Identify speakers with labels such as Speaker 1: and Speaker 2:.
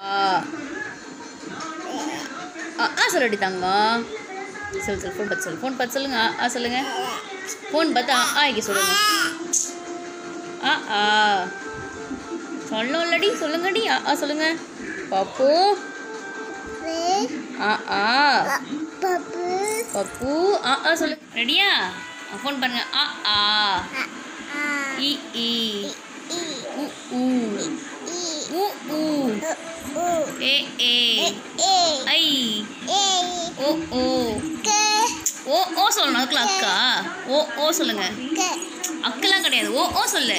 Speaker 1: ஆ. ஆ ஆ சொல்லடி தங்கம். சொல் சொல் ஃபோன் பார்த்து சொல்லு. ஃபோன் பார்த்து சொல்லுங்க. ஆ சொல்லுங்க. ஃபோன் பார்த்து ஆ ஆ சொல்லுங்க ஆ ஆ. சொல்லலடி சொல்லுங்கடி. ஆ ஆ சொல்லுங்க. பப்பு. ஆ ஆ. பப்பு. ஆ ஆ சொல்லு. ரெடியா ஃபோன் பண்ணுங்க. ஆ ஆ. இ இ. ஏ ஏ. ஐ. ஓ ஓ. ஓ ஓ சொல்லணும். அதுக்குள்ள அக்கா. ஓ ஓ சொல்லுங்க. அக்கெல்லாம் கிடையாது. ஓ ஓ சொல்லு.